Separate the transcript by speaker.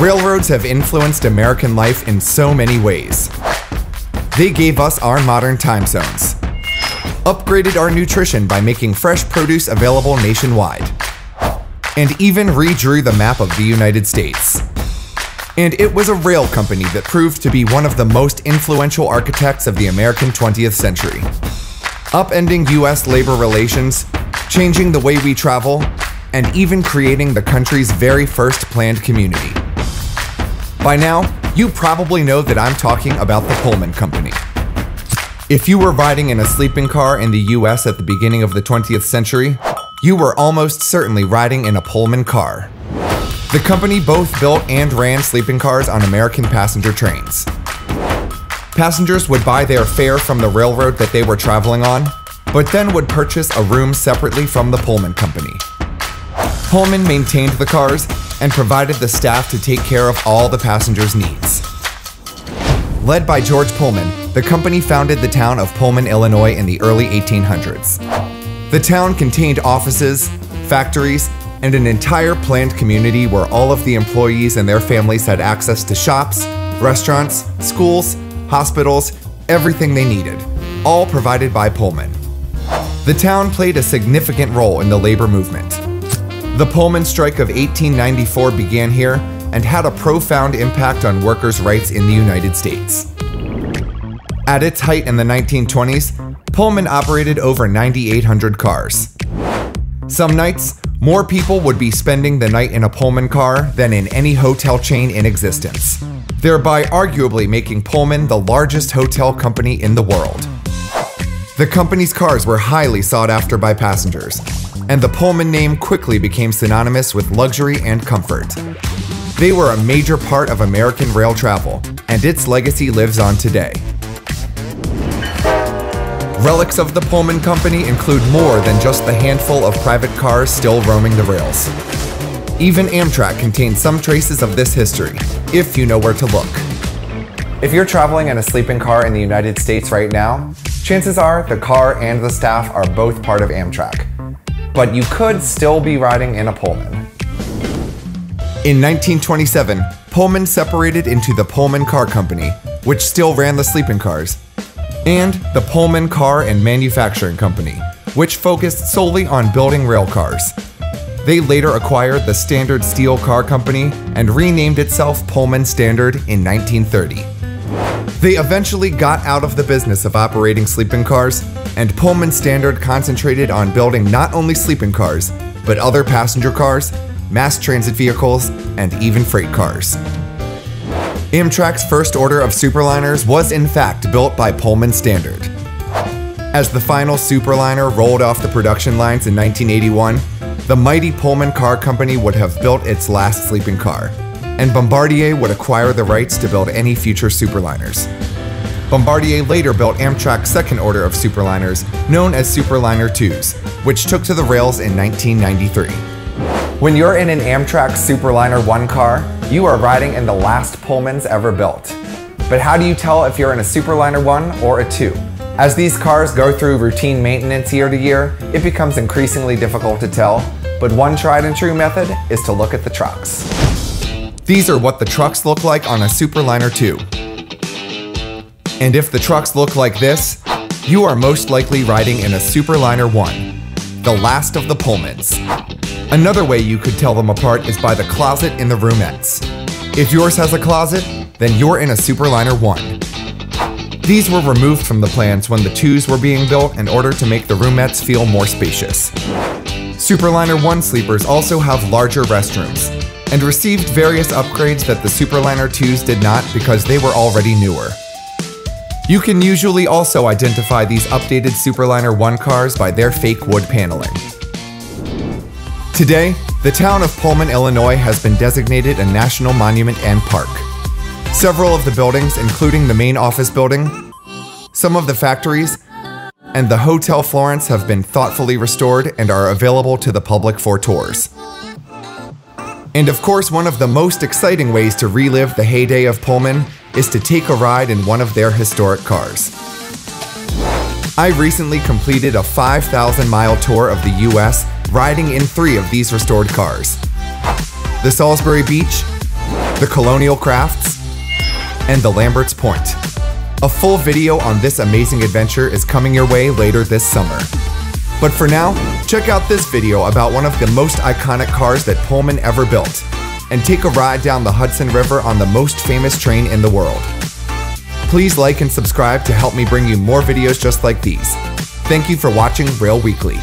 Speaker 1: Railroads have influenced American life in so many ways. They gave us our modern time zones, upgraded our nutrition by making fresh produce available nationwide, and even redrew the map of the United States. And it was a rail company that proved to be one of the most influential architects of the American 20th century, upending US labor relations, changing the way we travel, and even creating the country's very first planned community. By now, you probably know that I'm talking about the Pullman Company. If you were riding in a sleeping car in the US at the beginning of the 20th century, you were almost certainly riding in a Pullman car. The company both built and ran sleeping cars on American passenger trains. Passengers would buy their fare from the railroad that they were traveling on, but then would purchase a room separately from the Pullman Company. Pullman maintained the cars and provided the staff to take care of all the passengers' needs. Led by George Pullman, the company founded the town of Pullman, Illinois in the early 1800s. The town contained offices, factories, and an entire planned community where all of the employees and their families had access to shops, restaurants, schools, hospitals, everything they needed, all provided by Pullman. The town played a significant role in the labor movement. The Pullman strike of 1894 began here and had a profound impact on workers' rights in the United States. At its height in the 1920s, Pullman operated over 9,800 cars. Some nights, more people would be spending the night in a Pullman car than in any hotel chain in existence, thereby arguably making Pullman the largest hotel company in the world. The company's cars were highly sought after by passengers, and the Pullman name quickly became synonymous with luxury and comfort. They were a major part of American rail travel, and its legacy lives on today. Relics of the Pullman Company include more than just the handful of private cars still roaming the rails. Even Amtrak contains some traces of this history, if you know where to look. If you're traveling in a sleeping car in the United States right now, chances are the car and the staff are both part of Amtrak but you could still be riding in a Pullman. In 1927, Pullman separated into the Pullman Car Company, which still ran the sleeping cars, and the Pullman Car and Manufacturing Company, which focused solely on building rail cars. They later acquired the Standard Steel Car Company and renamed itself Pullman Standard in 1930. They eventually got out of the business of operating sleeping cars and Pullman Standard concentrated on building not only sleeping cars, but other passenger cars, mass transit vehicles, and even freight cars. Amtrak's first order of superliners was in fact built by Pullman Standard. As the final superliner rolled off the production lines in 1981, the mighty Pullman Car Company would have built its last sleeping car, and Bombardier would acquire the rights to build any future superliners. Bombardier later built Amtrak's second order of superliners, known as Superliner 2s, which took to the rails in 1993. When you're in an Amtrak Superliner 1 car, you are riding in the last Pullmans ever built. But how do you tell if you're in a Superliner 1 or a 2? As these cars go through routine maintenance year to year, it becomes increasingly difficult to tell, but one tried and true method is to look at the trucks. These are what the trucks look like on a Superliner 2. And if the trucks look like this, you are most likely riding in a Superliner 1, the last of the Pullmans. Another way you could tell them apart is by the closet in the roomettes. If yours has a closet, then you're in a Superliner 1. These were removed from the plans when the 2s were being built in order to make the roomettes feel more spacious. Superliner 1 sleepers also have larger restrooms, and received various upgrades that the Superliner 2s did not because they were already newer. You can usually also identify these updated Superliner 1 cars by their fake wood paneling. Today, the town of Pullman, Illinois has been designated a national monument and park. Several of the buildings, including the main office building, some of the factories, and the Hotel Florence have been thoughtfully restored and are available to the public for tours. And of course, one of the most exciting ways to relive the heyday of Pullman is to take a ride in one of their historic cars. I recently completed a 5,000 mile tour of the US riding in three of these restored cars the Salisbury Beach, the Colonial Crafts, and the Lambert's Point. A full video on this amazing adventure is coming your way later this summer. But for now, check out this video about one of the most iconic cars that Pullman ever built, and take a ride down the Hudson River on the most famous train in the world. Please like and subscribe to help me bring you more videos just like these. Thank you for watching Rail Weekly.